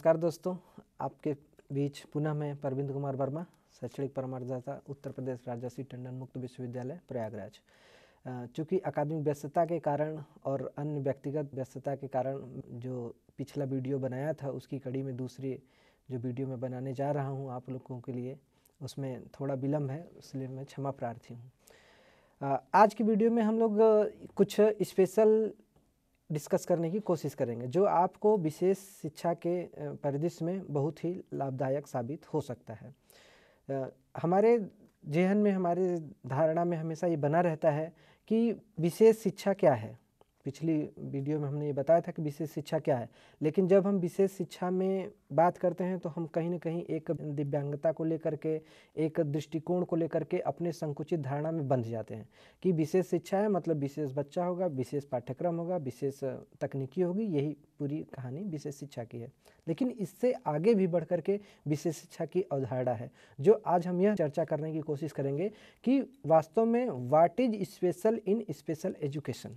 नमस्कार दोस्तों, आपके बीच पुनः मैं परविंद कुमार वर्मा, शैक्षणिक परामर्शदाता उत्तर प्रदेश राजसी टंडन मुक्त विश्वविद्यालय प्रयागराज। चूँकि अकादमिक व्यस्तता के कारण और अन्य व्यक्तिगत व्यस्तता के कारण जो पिछला वीडियो बनाया था, उसकी कड़ी में दूसरी जो वीडियो मैं बनाने जा रहा हूँ आप लोगों के लिए, उसमें थोड़ा विलम्ब है, इसलिए मैं क्षमा प्रार्थी हूँ। आज की वीडियो में हम लोग कुछ स्पेशल डिस्कस करने की कोशिश करेंगे, जो आपको विशेष शिक्षा के परिदृश्य में बहुत ही लाभदायक साबित हो सकता है। हमारे जेहन में, हमारे धारणा में हमेशा ये बना रहता है कि विशेष शिक्षा क्या है? पिछली वीडियो में हमने ये बताया था कि विशेष शिक्षा क्या है। लेकिन जब हम विशेष शिक्षा में बात करते हैं तो हम कहीं ना कहीं एक दिव्यांगता को लेकर के, एक दृष्टिकोण को लेकर के अपने संकुचित धारणा में बंध जाते हैं कि विशेष शिक्षा है मतलब विशेष बच्चा होगा, विशेष पाठ्यक्रम होगा, विशेष तकनीकी होगी, यही पूरी कहानी विशेष शिक्षा की है। लेकिन इससे आगे भी बढ़ करके विशेष शिक्षा की अवधारणा है, जो आज हम यह चर्चा करने की कोशिश करेंगे कि वास्तव में what is special in special education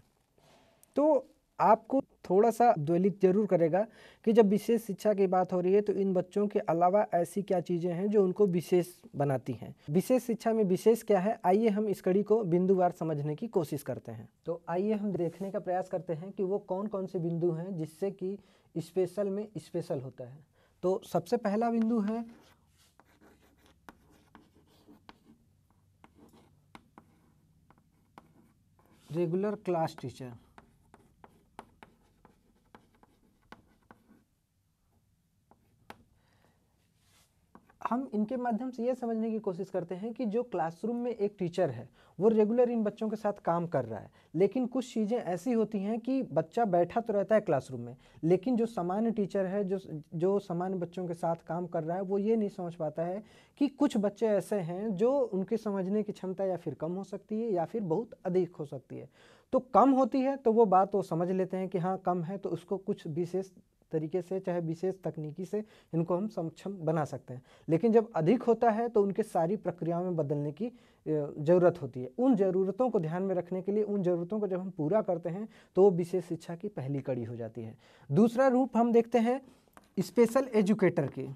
तो आपको थोड़ा सा द्वलित ज़रूर करेगा कि जब विशेष शिक्षा की बात हो रही है तो इन बच्चों के अलावा ऐसी क्या चीज़ें हैं जो उनको विशेष बनाती हैं? विशेष शिक्षा में विशेष क्या है? आइए हम इस कड़ी को बिंदुवार समझने की कोशिश करते हैं। तो आइए हम देखने का प्रयास करते हैं कि वो कौन कौन से बिंदु हैं जिससे कि स्पेशल में स्पेशल होता है। तो सबसे पहला बिंदु है रेगुलर क्लास टीचर हम इनके माध्यम से ये समझने की कोशिश करते हैं कि जो क्लासरूम में एक टीचर है, वो रेगुलर इन बच्चों के साथ काम कर रहा है। लेकिन कुछ चीज़ें ऐसी होती हैं कि बच्चा बैठा तो रहता है क्लासरूम में, लेकिन जो सामान्य टीचर है, जो जो सामान्य बच्चों के साथ काम कर रहा है, वो ये नहीं समझ पाता है कि कुछ बच्चे ऐसे हैं जो उनके समझने की क्षमता या फिर कम हो सकती है या फिर बहुत अधिक हो सकती है। तो कम होती है तो वो बात वो समझ लेते हैं कि हाँ कम है तो उसको कुछ विशेष तरीके से, चाहे विशेष तकनीकी से, इनको हम सक्षम बना सकते हैं। लेकिन जब अधिक होता है तो उनके सारी प्रक्रियाओं में बदलने की ज़रूरत होती है। उन ज़रूरतों को ध्यान में रखने के लिए, उन ज़रूरतों को जब हम पूरा करते हैं तो वो विशेष शिक्षा की पहली कड़ी हो जाती है। दूसरा रूप हम देखते हैं, स्पेशल एजुकेटर की।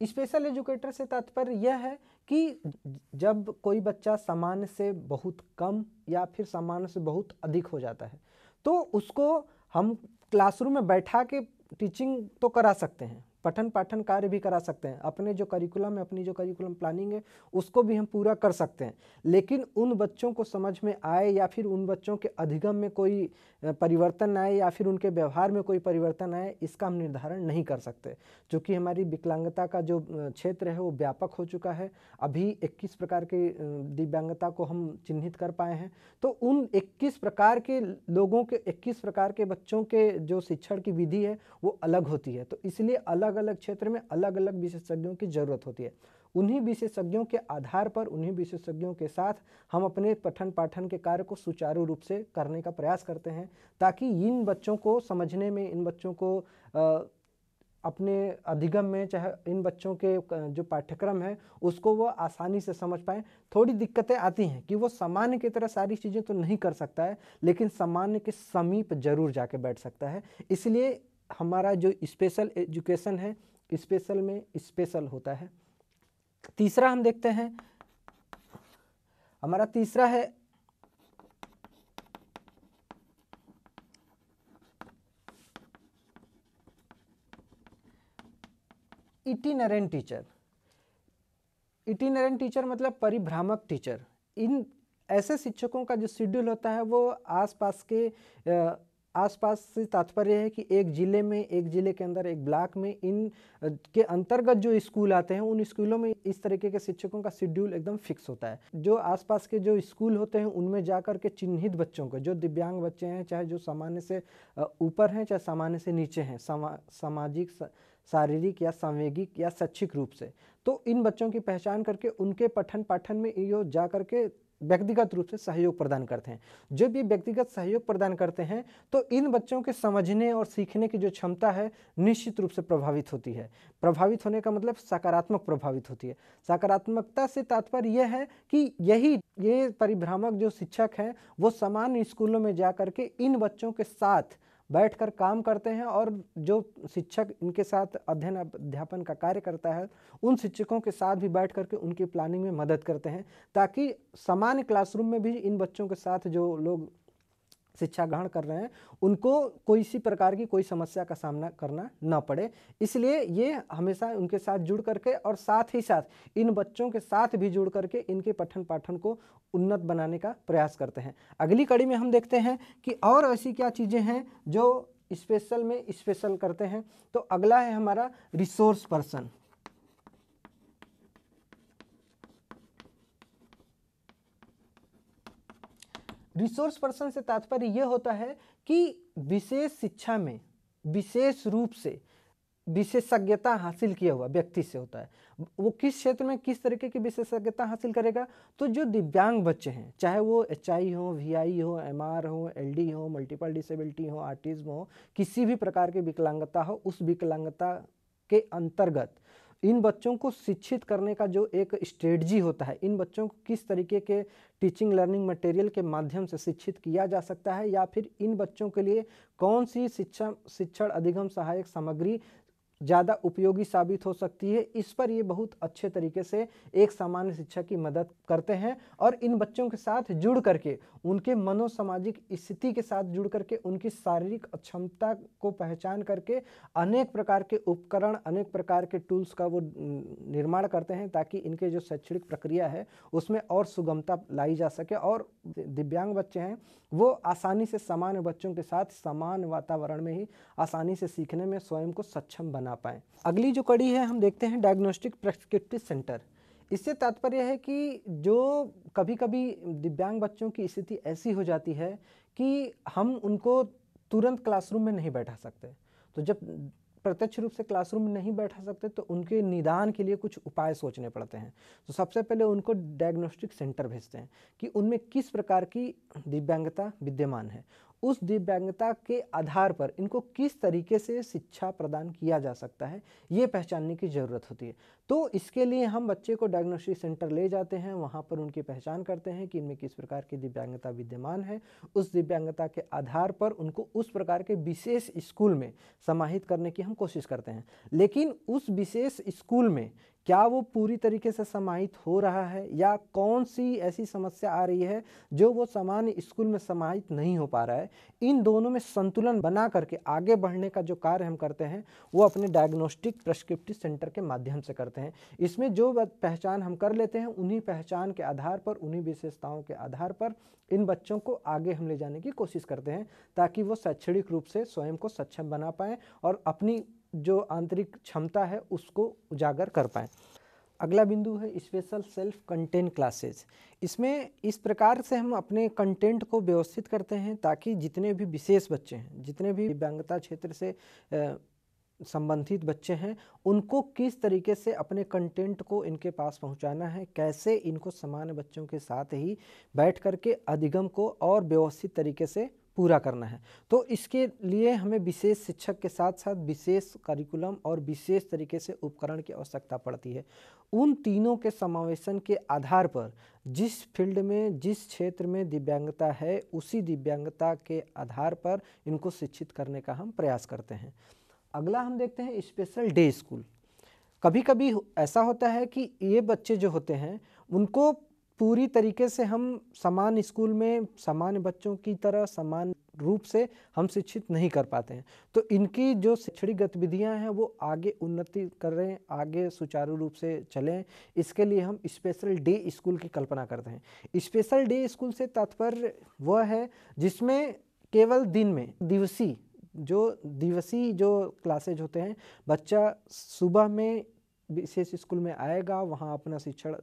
स्पेशल एजुकेटर से तात्पर्य यह है कि जब कोई बच्चा सामान्य से बहुत कम या फिर सामान्य से बहुत अधिक हो जाता है तो उसको हम क्लासरूम में बैठा के टीचिंग तो करा सकते हैं। पठन पाठन कार्य भी करा सकते हैं। अपने जो करिकुलम है, अपनी जो करिकुलम प्लानिंग है, उसको भी हम पूरा कर सकते हैं। लेकिन उन बच्चों को समझ में आए या फिर उन बच्चों के अधिगम में कोई परिवर्तन आए या फिर उनके व्यवहार में कोई परिवर्तन आए, इसका हम निर्धारण नहीं कर सकते। क्योंकि हमारी विकलांगता का जो क्षेत्र है, वो व्यापक हो चुका है। अभी 21 प्रकार के दिव्यांगता को हम चिन्हित कर पाए हैं। तो उन 21 प्रकार के लोगों के 21 प्रकार के बच्चों के जो शिक्षण की विधि है, वो अलग होती है। तो इसलिए अलग अलग अलग क्षेत्र में अलग अलग विशेषज्ञों की ज़रूरत होती है। उन्हीं विशेषज्ञों के आधार पर, उन्हीं विशेषज्ञों के साथ हम अपने पठन पाठन के कार्य को सुचारू रूप से करने का प्रयास करते हैं, ताकि इन बच्चों को समझने में, इन बच्चों को अपने अधिगम में, चाहे इन बच्चों के जो पाठ्यक्रम है, उसको वो आसानी से समझ पाए। थोड़ी दिक्कतें आती हैं कि वो सामान्य की तरह सारी चीज़ें तो नहीं कर सकता है, लेकिन सामान्य के समीप ज़रूर जाके बैठ सकता है। इसलिए हमारा जो स्पेशल एजुकेशन है स्पेशल में स्पेशल होता है। तीसरा हम देखते हैं, हमारा तीसरा है इटिनरेंट टीचर इटिनरेंट टीचर मतलब परिभ्रामक टीचर इन ऐसे शिक्षकों का जो शेड्यूल होता है, वो आसपास के आसपास से तात्पर्य है कि एक ज़िले में एक ज़िले के अंदर एक ब्लॉक में इन के अंतर्गत जो स्कूल आते हैं उन स्कूलों में इस तरीके के शिक्षकों का शेड्यूल एकदम फिक्स होता है। जो आसपास के जो स्कूल होते हैं उनमें जाकर के चिन्हित बच्चों को जो दिव्यांग बच्चे हैं चाहे जो सामान्य से ऊपर हैं चाहे सामान्य से नीचे हैं समा, सामाजिक शारीरिक या सांवेगिक या शैक्षिक रूप से तो इन बच्चों की पहचान करके उनके पठन पाठन में यो जा करके व्यक्तिगत रूप से सहयोग प्रदान करते हैं। जब ये व्यक्तिगत सहयोग प्रदान करते हैं तो इन बच्चों के समझने और सीखने की जो क्षमता है, निश्चित रूप से प्रभावित होती है। प्रभावित होने का मतलब सकारात्मक प्रभावित होती है। सकारात्मकता से तात्पर्य यह है कि यही, ये परिभ्रामक जो शिक्षक हैं, वो समान स्कूलों में जा करके इन बच्चों के साथ बैठकर काम करते हैं और जो शिक्षक इनके साथ अध्ययन, अध्यापन का कार्य करता है, उन शिक्षकों के साथ भी बैठ करके उनकी प्लानिंग में मदद करते हैं, ताकि सामान्य क्लासरूम में भी इन बच्चों के साथ जो लोग शिक्षा ग्रहण कर रहे हैं, उनको कोई सी प्रकार की कोई समस्या का सामना करना न पड़े। इसलिए ये हमेशा उनके साथ जुड़ करके और साथ ही साथ इन बच्चों के साथ भी जुड़ करके इनके पठन पाठन को उन्नत बनाने का प्रयास करते हैं। अगली कड़ी में हम देखते हैं कि और ऐसी क्या चीज़ें हैं जो स्पेशल में स्पेशल करते हैं। तो अगला है हमारा रिसोर्स पर्सन रिसोर्स पर्सन से तात्पर्य यह होता है कि विशेष शिक्षा में, विशेष रूप से विशेषज्ञता हासिल किया हुआ व्यक्ति से होता है। वो किस क्षेत्र में किस तरीके की विशेषज्ञता हासिल करेगा? तो जो दिव्यांग बच्चे हैं, चाहे वो एच आई हो वी आई हो एम आर हो एल डी हो, मल्टीपल डिसेबिलिटी हो, आर्टिज्म हो, किसी भी प्रकार की विकलांगता हो, उस विकलांगता के अंतर्गत इन बच्चों को शिक्षित करने का जो एक स्ट्रेटजी होता है, इन बच्चों को किस तरीके के टीचिंग लर्निंग मटेरियल के माध्यम से शिक्षित किया जा सकता है या फिर इन बच्चों के लिए कौन सी शिक्षा, शिक्षण अधिगम सहायक सामग्री ज़्यादा उपयोगी साबित हो सकती है। इस पर ये बहुत अच्छे तरीके से एक सामान्य शिक्षा की मदद करते हैं और इन बच्चों के साथ जुड़ करके, उनके मनोसामाजिक स्थिति के साथ जुड़ करके, उनकी शारीरिक अक्षमता को पहचान करके अनेक प्रकार के उपकरण, अनेक प्रकार के टूल्स का वो निर्माण करते हैं ताकि इनके जो शैक्षणिक प्रक्रिया है, उसमें और सुगमता लाई जा सके और दिव्यांग बच्चे हैं, वो आसानी से सामान्य बच्चों के साथ समान वातावरण में ही आसानी से सीखने में स्वयं को सक्षम बना पाएँ। अगली जो कड़ी है, हम देखते हैं डायग्नोस्टिक प्रेस्क्रिप्टिव सेंटर इससे तात्पर्य है कि जो कभी कभी दिव्यांग बच्चों की स्थिति ऐसी हो जाती है कि हम उनको तुरंत क्लासरूम में नहीं बैठा सकते। तो जब प्रत्यक्ष रूप से क्लासरूम में नहीं बैठा सकते तो उनके निदान के लिए कुछ उपाय सोचने पड़ते हैं। तो सबसे पहले उनको डायग्नोस्टिक सेंटर भेजते हैं कि उनमें किस प्रकार की दिव्यांगता विद्यमान है। उस दिव्यांगता के आधार पर इनको किस तरीके से शिक्षा प्रदान किया जा सकता है, ये पहचानने की ज़रूरत होती है। तो इसके लिए हम बच्चे को डायग्नोस्टिक सेंटर ले जाते हैं, वहाँ पर उनकी पहचान करते हैं कि इनमें किस प्रकार की दिव्यांगता विद्यमान है। उस दिव्यांगता के आधार पर उनको उस प्रकार के विशेष स्कूल में समाहित करने की हम कोशिश करते हैं। लेकिन उस विशेष स्कूल में क्या वो पूरी तरीके से समाहित हो रहा है या कौन सी ऐसी समस्या आ रही है जो वो सामान्य स्कूल में समाहित नहीं हो पा रहा है? इन दोनों में संतुलन बना करके आगे बढ़ने का जो कार्य हम करते हैं, वो अपने डायग्नोस्टिक प्रेस्क्रिप्टिव सेंटर के माध्यम से करते हैं। इसमें जो पहचान हम कर लेते हैं, उन्हीं पहचान के आधार पर, उन्हीं विशेषताओं के आधार पर, इन बच्चों को आगे हम ले जाने की कोशिश करते हैं, ताकि वो शैक्षणिक रूप से स्वयं को सक्षम बना पाएँ और अपनी जो आंतरिक क्षमता है, उसको उजागर कर पाएँ। अगला बिंदु है स्पेशल सेल्फ कंटेंट क्लासेस इसमें इस प्रकार से हम अपने कंटेंट को व्यवस्थित करते हैं ताकि जितने भी विशेष बच्चे हैं, जितने भी दिव्यांगता क्षेत्र से संबंधित बच्चे हैं, उनको किस तरीके से अपने कंटेंट को इनके पास पहुंचाना है, कैसे इनको समान बच्चों के साथ ही बैठ करके अधिगम को और व्यवस्थित तरीके से पूरा करना है। तो इसके लिए हमें विशेष शिक्षक के साथ साथ विशेष करिकुलम और विशेष तरीके से उपकरण की आवश्यकता पड़ती है। उन तीनों के समावेशन के आधार पर जिस फ़ील्ड में, जिस क्षेत्र में दिव्यांगता है, उसी दिव्यांगता के आधार पर इनको शिक्षित करने का हम प्रयास करते हैं। अगला हम देखते हैं स्पेशल डे स्कूल कभी कभी ऐसा होता है कि ये बच्चे जो होते हैं, उनको पूरी तरीके से हम समान स्कूल में, समान बच्चों की तरह, समान रूप से हम शिक्षित नहीं कर पाते हैं। तो इनकी जो शैक्षणिक गतिविधियाँ हैं, वो आगे उन्नति कर रहे हैं, आगे सुचारू रूप से चलें। इसके लिए हम स्पेशल डे स्कूल की कल्पना करते हैं। स्पेशल डे स्कूल से तात्पर्य वह है, जिसमें केवल दिन में, दिवसी, जो दिवसीय जो क्लासेज होते हैं, बच्चा सुबह में विशेष स्कूल में आएगा, वहाँ अपना शिक्षण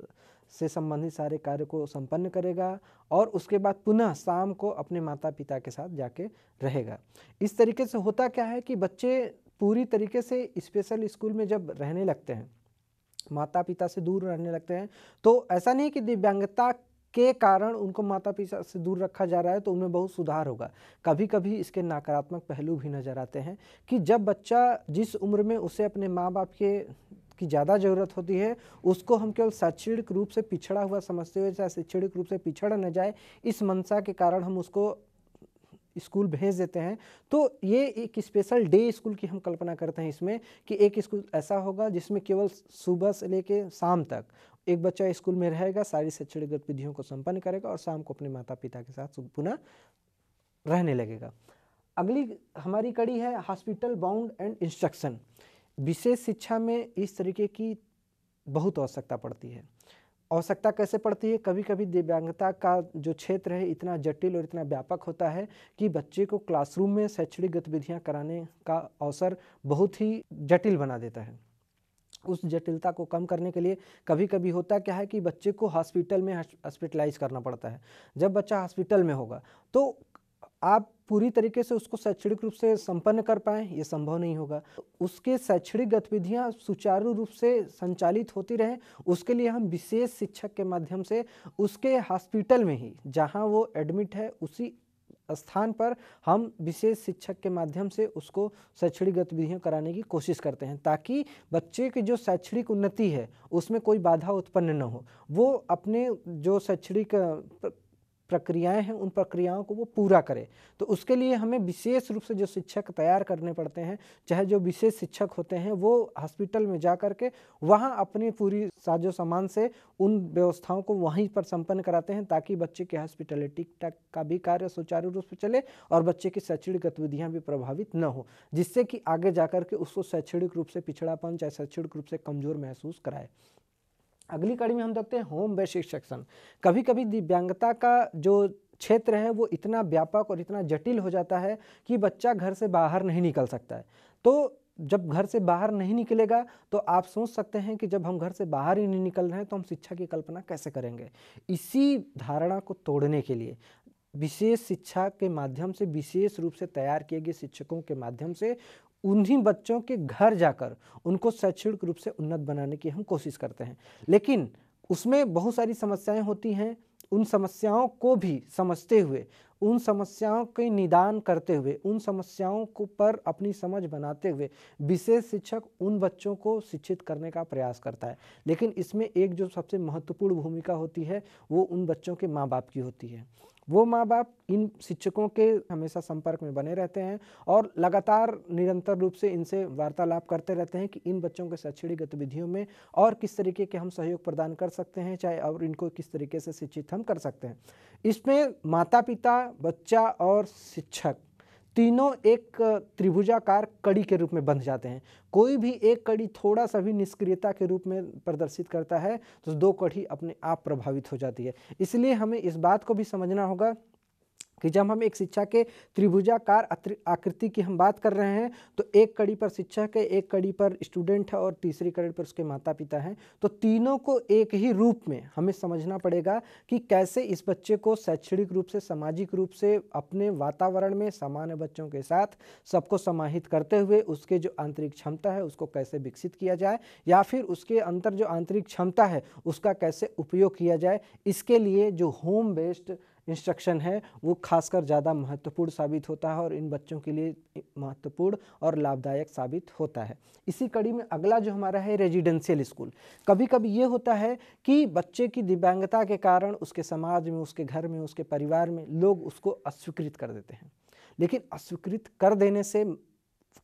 से संबंधित सारे कार्य को संपन्न करेगा और उसके बाद पुनः शाम को अपने माता पिता के साथ जाके रहेगा। इस तरीके से होता क्या है कि बच्चे पूरी तरीके से स्पेशल स्कूल में जब रहने लगते हैं माता पिता से दूर रहने लगते हैं तो ऐसा नहीं कि दिव्यांगता के कारण उनको माता पिता से दूर रखा जा रहा है तो उनमें बहुत सुधार होगा। कभी कभी इसके नकारात्मक पहलू भी नज़र आते हैं कि जब बच्चा जिस उम्र में उसे अपने माँ बाप के की ज़्यादा ज़रूरत होती है, उसको हम केवल शैक्षणिक रूप से पिछड़ा हुआ समझते हुए, चाहे शैक्षणिक रूप से पिछड़ न जाए, इस मंशा के कारण हम उसको स्कूल भेज देते हैं। तो ये एक स्पेशल डे स्कूल की हम कल्पना करते हैं इसमें कि एक स्कूल ऐसा होगा जिसमें केवल सुबह से लेके शाम तक एक बच्चा स्कूल में रहेगा, सारी शैक्षणिक गतिविधियों को संपन्न करेगा और शाम को अपने माता पिता के साथ पुनः रहने लगेगा। अगली हमारी कड़ी है हॉस्पिटल बाउंड एंड इंस्ट्रक्शन विशेष शिक्षा में इस तरीके की बहुत आवश्यकता पड़ती है। आवश्यकता कैसे पड़ती है? कभी कभी दिव्यांगता का जो क्षेत्र है, इतना जटिल और इतना व्यापक होता है कि बच्चे को क्लासरूम में शैक्षणिक गतिविधियाँ कराने का अवसर बहुत ही जटिल बना देता है। उस जटिलता को कम करने के लिए कभी कभी होता क्या है कि बच्चे को हॉस्पिटल में हॉस्पिटलाइज करना पड़ता है। जब बच्चा हॉस्पिटल में होगा तो आप पूरी तरीके से उसको शैक्षणिक रूप से संपन्न कर पाए, ये संभव नहीं होगा। उसके शैक्षणिक गतिविधियाँ सुचारू रूप से संचालित होती रहें, उसके लिए हम विशेष शिक्षक के माध्यम से उसके हॉस्पिटल में ही, जहाँ वो एडमिट है, उसी स्थान पर हम विशेष शिक्षक के माध्यम से उसको शैक्षणिक गतिविधियाँ कराने की कोशिश करते हैं, ताकि बच्चे की जो शैक्षणिक उन्नति है, उसमें कोई बाधा उत्पन्न न हो। वो अपने जो शैक्षणिक प्रक्रियाएँ हैं, उन प्रक्रियाओं को वो पूरा करे। तो उसके लिए हमें विशेष रूप से जो शिक्षक तैयार करने पड़ते हैं, चाहे जो विशेष शिक्षक होते हैं, वो हॉस्पिटल में जा कर के वहाँ अपनी पूरी साजो सामान से उन व्यवस्थाओं को वहीं पर संपन्न कराते हैं, ताकि बच्चे के हॉस्पिटलिटी का भी कार्य सुचारू रूप से चले और बच्चे की शैक्षणिक गतिविधियाँ भी प्रभावित न हो, जिससे कि आगे जा के उसको शैक्षणिक रूप से पिछड़ापन, चाहे शैक्षणिक रूप से कमज़ोर महसूस कराए। अगली कड़ी में हम देखते हैं होम बेस्ड शिक्षण कभी कभी दिव्यांगता का जो क्षेत्र है, वो इतना व्यापक और इतना जटिल हो जाता है कि बच्चा घर से बाहर नहीं निकल सकता है। तो जब घर से बाहर नहीं निकलेगा तो आप सोच सकते हैं कि जब हम घर से बाहर ही नहीं निकल रहे हैं तो हम शिक्षा की कल्पना कैसे करेंगे? इसी धारणा को तोड़ने के लिए विशेष शिक्षा के माध्यम से, विशेष रूप से तैयार किए गए शिक्षकों के माध्यम से उन्हीं बच्चों के घर जाकर उनको शैक्षणिक रूप से उन्नत बनाने की हम कोशिश करते हैं। लेकिन उसमें बहुत सारी समस्याएँ होती हैं। उन समस्याओं को भी समझते हुए, उन समस्याओं के निदान करते हुए, उन समस्याओं को पर अपनी समझ बनाते हुए विशेष शिक्षक उन बच्चों को शिक्षित करने का प्रयास करता है। लेकिन इसमें एक जो सबसे महत्वपूर्ण भूमिका होती है, वो उन बच्चों के माँ बाप की होती है। वो माँ बाप इन शिक्षकों के हमेशा संपर्क में बने रहते हैं और लगातार निरंतर रूप से इनसे वार्तालाप करते रहते हैं कि इन बच्चों के शैक्षणिक गतिविधियों में और किस तरीके के हम सहयोग प्रदान कर सकते हैं, चाहे और इनको किस तरीके से शिक्षित हम कर सकते हैं। इसमें माता पिता बच्चा और शिक्षक तीनों एक त्रिभुजाकार कड़ी के रूप में बंध जाते हैं। कोई भी एक कड़ी थोड़ा सा भी निष्क्रियता के रूप में प्रदर्शित करता है तो दो कड़ी अपने आप प्रभावित हो जाती है। इसलिए हमें इस बात को भी समझना होगा कि जब हम एक शिक्षा के त्रिभुजाकार आकृति की हम बात कर रहे हैं तो एक कड़ी पर शिक्षक है, एक कड़ी पर स्टूडेंट है और तीसरी कड़ी पर उसके माता पिता हैं। तो तीनों को एक ही रूप में हमें समझना पड़ेगा कि कैसे इस बच्चे को शैक्षणिक रूप से, सामाजिक रूप से, अपने वातावरण में, सामान्य बच्चों के साथ सबको समाहित करते हुए उसके जो आंतरिक क्षमता है, उसको कैसे विकसित किया जाए या फिर उसके अंतर जो आंतरिक क्षमता है, उसका कैसे उपयोग किया जाए। इसके लिए जो होम बेस्ड इंस्ट्रक्शन है, वो खासकर ज़्यादा महत्वपूर्ण साबित होता है और इन बच्चों के लिए महत्वपूर्ण और लाभदायक साबित होता है। इसी कड़ी में अगला जो हमारा है रेजिडेंशियल स्कूल कभी कभी ये होता है कि बच्चे की दिव्यांगता के कारण उसके समाज में, उसके घर में, उसके परिवार में लोग उसको अस्वीकृत कर देते हैं। लेकिन अस्वीकृत कर देने से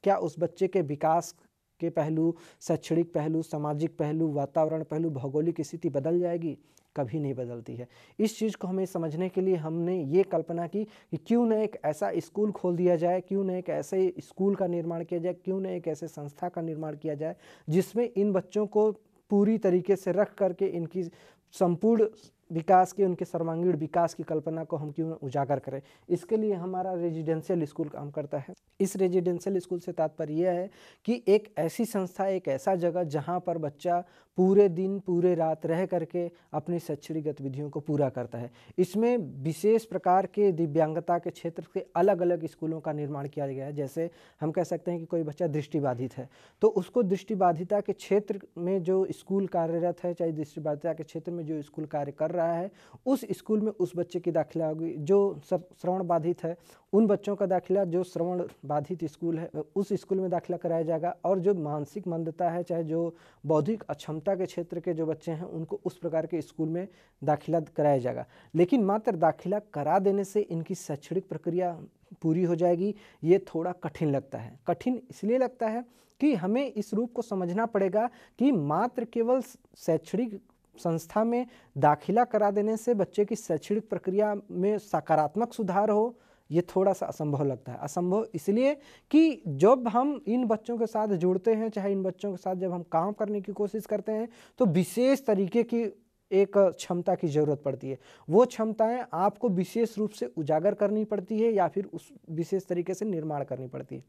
क्या उस बच्चे के विकास के पहलू, शैक्षणिक पहलू, सामाजिक पहलू, वातावरण पहलू, भौगोलिक स्थिति बदल जाएगी? कभी नहीं बदलती है। इस चीज़ को हमें समझने के लिए हमने ये कल्पना की कि क्यों न एक ऐसा स्कूल खोल दिया जाए, क्यों न एक ऐसे स्कूल का निर्माण किया जाए, क्यों न एक ऐसे संस्था का निर्माण किया जाए, जिसमें इन बच्चों को पूरी तरीके से रख करके इनकी संपूर्ण विकास के, उनके सर्वांगीण विकास की कल्पना को हम क्यों उजागर करें। इसके लिए हमारा रेजिडेंशियल स्कूल काम करता है। इस रेजिडेंशियल स्कूल से तात्पर्य यह है कि एक ऐसी संस्था, एक ऐसा जगह जहाँ पर बच्चा पूरे दिन, पूरे रात रह करके अपनी शैक्षणिक गतिविधियों को पूरा करता है। इसमें विशेष प्रकार के दिव्यांगता के क्षेत्र के अलग अलग स्कूलों का निर्माण किया गया है। जैसे हम कह सकते हैं कि कोई बच्चा दृष्टिबाधित है तो उसको दृष्टिबाधिता के क्षेत्र में जो स्कूल कार्यरत है, चाहे दृष्टिबाधिता के क्षेत्र में जो स्कूल कार्य कर रहा है, उस स्कूल में उस बच्चे की दाखिला होगी, जो श्रवण बाधित है उन बच्चों का दाखिला जो श्रवण बाधित स्कूल है, उस स्कूल में दाखिला कराया जाएगा और जो मानसिक मंदता है, चाहे जो बौद्धिक अक्षमता के क्षेत्र के जो बच्चे हैं, उनको उस प्रकार के स्कूल में दाखिला कराया जाएगा। लेकिन मात्र दाखिला करा देने से इनकी शैक्षणिक प्रक्रिया पूरी हो जाएगी, ये थोड़ा कठिन लगता है। कठिन इसलिए लगता है कि हमें इस रूप को समझना पड़ेगा कि मात्र केवल शैक्षणिक संस्था में दाखिला करा देने से बच्चे की शैक्षणिक प्रक्रिया में सकारात्मक सुधार हो ये थोड़ा सा असंभव लगता है। असंभव इसलिए कि जब हम इन बच्चों के साथ जुड़ते हैं, चाहे इन बच्चों के साथ जब हम काम करने की कोशिश करते हैं तो विशेष तरीके की एक क्षमता की ज़रूरत पड़ती है। वो क्षमताएँ आपको विशेष रूप से उजागर करनी पड़ती है या फिर उस विशेष तरीके से निर्माण करनी पड़ती है।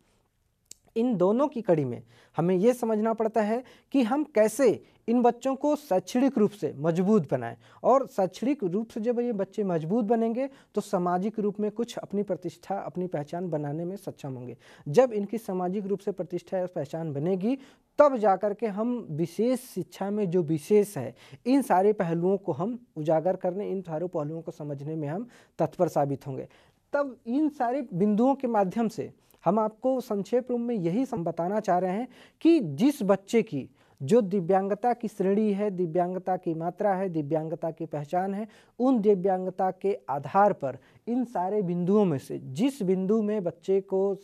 इन दोनों की कड़ी में हमें ये समझना पड़ता है कि हम कैसे इन बच्चों को शैक्षणिक रूप से मज़बूत बनाएँ। और शैक्षणिक रूप से जब ये बच्चे मज़बूत बनेंगे तो सामाजिक रूप में कुछ अपनी प्रतिष्ठा, अपनी पहचान बनाने में सक्षम होंगे। जब इनकी सामाजिक रूप से प्रतिष्ठा या पहचान बनेगी, तब जाकर के हम विशेष शिक्षा में जो विशेष है, इन सारे पहलुओं को हम उजागर करने, इन सारे पहलुओं को समझने में हम तत्पर साबित होंगे। तब इन सारे बिंदुओं के माध्यम से हम आपको संक्षेप रूप में यही बताना चाह रहे हैं कि जिस बच्चे की, जो दिव्यांगता की श्रेणी है, दिव्यांगता की मात्रा है, दिव्यांगता की पहचान है, उन दिव्यांगता के आधार पर इन सारे बिंदुओं में से जिस बिंदु में बच्चे को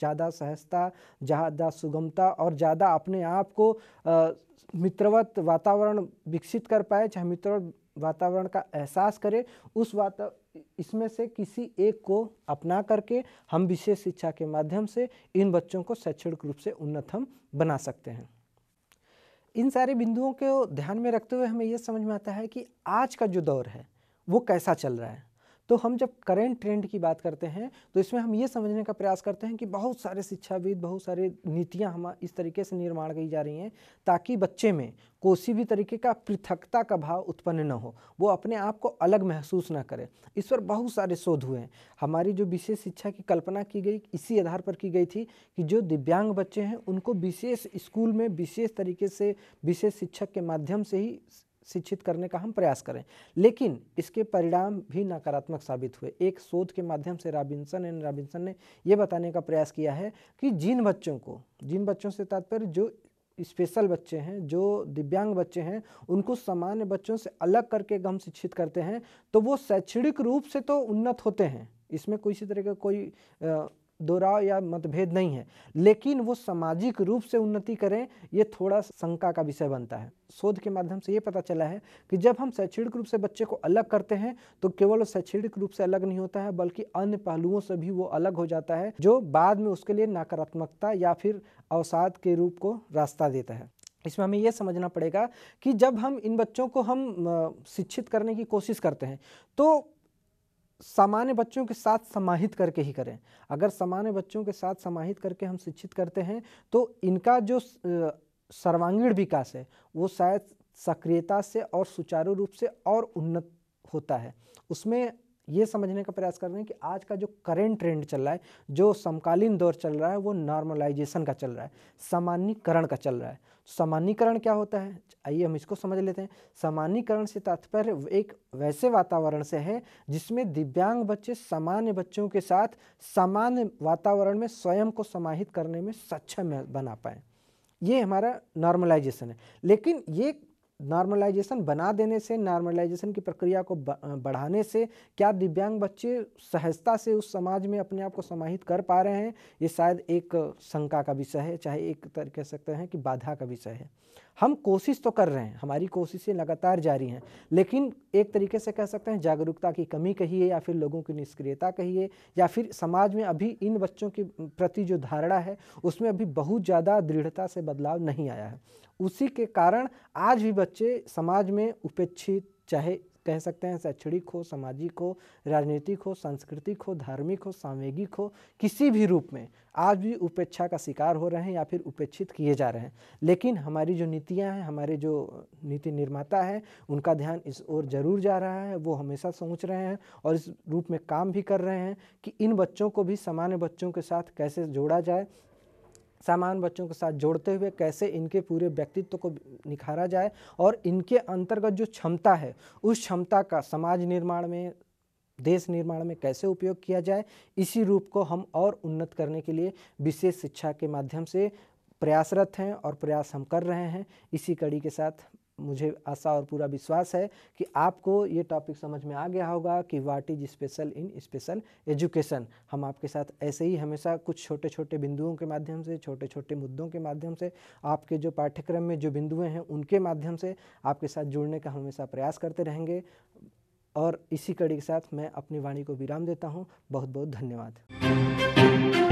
ज़्यादा सहजता, ज़्यादा सुगमता और ज़्यादा अपने आप को मित्रवत वातावरण विकसित कर पाए, चाहे मित्रवत वातावरण का एहसास करे, उस वाता इसमें से किसी एक को अपना करके हम विशेष शिक्षा के माध्यम से इन बच्चों को शैक्षणिक रूप से उन्नत हम बना सकते हैं। इन सारे बिंदुओं को ध्यान में रखते हुए हमें यह समझ में आता है कि आज का जो दौर है, वो कैसा चल रहा है। तो हम जब करेंट ट्रेंड की बात करते हैं तो इसमें हम ये समझने का प्रयास करते हैं कि बहुत सारे शिक्षाविद, बहुत सारे नीतियाँ हम इस तरीके से निर्माण की जा रही हैं, ताकि बच्चे में कोई भी तरीके का पृथकता का भाव उत्पन्न न हो। वो अपने आप को अलग महसूस ना करे। इस पर बहुत सारे शोध हुए हैं। हमारी जो विशेष शिक्षा की कल्पना की गई, इसी आधार पर की गई थी कि जो दिव्यांग बच्चे हैं, उनको विशेष स्कूल में विशेष तरीके से, विशेष शिक्षक के माध्यम से ही शिक्षित करने का हम प्रयास करें। लेकिन इसके परिणाम भी नकारात्मक साबित हुए। एक शोध के माध्यम से रॉबिन्सन एंड रॉबिन्सन ने यह बताने का प्रयास किया है कि जिन बच्चों को, जिन बच्चों से तात्पर्य जो स्पेशल बच्चे हैं, जो दिव्यांग बच्चे हैं, उनको सामान्य बच्चों से अलग करके हम शिक्षित करते हैं तो वो शैक्षणिक रूप से तो उन्नत होते हैं। इसमें कोई इसी तरह का कोई दोहराव या मतभेद नहीं है, लेकिन वो सामाजिक रूप से उन्नति करें, ये थोड़ा शंका का विषय बनता है। शोध के माध्यम से ये पता चला है कि जब हम शैक्षणिक रूप से बच्चे को अलग करते हैं तो केवल शैक्षणिक रूप से अलग नहीं होता है, बल्कि अन्य पहलुओं से भी वो अलग हो जाता है, जो बाद में उसके लिए नकारात्मकता या फिर अवसाद के रूप को रास्ता देता है। इसमें हमें यह समझना पड़ेगा कि जब हम इन बच्चों को हम शिक्षित करने की कोशिश करते हैं तो सामान्य बच्चों के साथ समाहित करके ही करें। अगर सामान्य बच्चों के साथ समाहित करके हम शिक्षित करते हैं तो इनका जो सर्वांगीण विकास है, वो शायद सक्रियता से और सुचारू रूप से और उन्नत होता है। उसमें ये समझने का प्रयास कर रहे हैं कि आज का जो करेंट ट्रेंड चल रहा है, जो समकालीन दौर चल रहा है, वो नॉर्मलाइजेशन का चल रहा है, सामान्यकरण का चल रहा है। सामान्यकरण क्या होता है? आइए हम इसको समझ लेते हैं। सामान्यकरण से तात्पर्य एक वैसे वातावरण से है, जिसमें दिव्यांग बच्चे सामान्य बच्चों के साथ सामान्य वातावरण में स्वयं को समाहित करने में सक्षम बना पाए। ये हमारा नॉर्मलाइजेशन है। लेकिन ये नॉर्मलाइजेशन बना देने से नॉर्मलाइजेशन की प्रक्रिया को बढ़ाने से क्या दिव्यांग बच्चे सहजता से उस समाज में अपने आप को समाहित कर पा रहे हैं? ये शायद एक शंका का विषय है, चाहे एक तरह कह सकते हैं कि बाधा का विषय है। हम कोशिश तो कर रहे हैं, हमारी कोशिशें लगातार जारी हैं, लेकिन एक तरीके से कह सकते हैं जागरूकता की कमी कहिए या फिर लोगों की निष्क्रियता कहिए या फिर समाज में अभी इन बच्चों के प्रति जो धारणा है, उसमें अभी बहुत ज़्यादा दृढ़ता से बदलाव नहीं आया है। उसी के कारण आज भी बच्चे समाज में उपेक्षित, चाहे कह सकते हैं, शैक्षणिक हो, सामाजिक हो, राजनीतिक हो, सांस्कृतिक हो, धार्मिक हो, सामूहिक हो, किसी भी रूप में आज भी उपेक्षा का शिकार हो रहे हैं या फिर उपेक्षित किए जा रहे हैं। लेकिन हमारी जो नीतियाँ हैं, हमारे जो नीति निर्माता हैं, उनका ध्यान इस ओर ज़रूर जा रहा है, वो हमेशा सोच रहे हैं और इस रूप में काम भी कर रहे हैं कि इन बच्चों को भी, सामान्य बच्चों के साथ कैसे जोड़ा जाए सामान्य बच्चों के साथ जोड़ते हुए कैसे इनके पूरे व्यक्तित्व को निखारा जाए और इनके अंतर्गत जो क्षमता है, उस क्षमता का समाज निर्माण में, देश निर्माण में कैसे उपयोग किया जाए, इसी रूप को हम और उन्नत करने के लिए विशेष शिक्षा के माध्यम से प्रयासरत हैं और प्रयास हम कर रहे हैं। इसी कड़ी के साथ मुझे आशा और पूरा विश्वास है कि आपको ये टॉपिक समझ में आ गया होगा कि what is special in special education हम आपके साथ ऐसे ही हमेशा कुछ छोटे छोटे बिंदुओं के माध्यम से छोटे छोटे मुद्दों के माध्यम से, आपके जो पाठ्यक्रम में जो बिंदुएँ हैं उनके माध्यम से आपके साथ जुड़ने का हमेशा प्रयास करते रहेंगे। और इसी कड़ी के साथ मैं अपनी वाणी को विराम देता हूँ। बहुत बहुत धन्यवाद।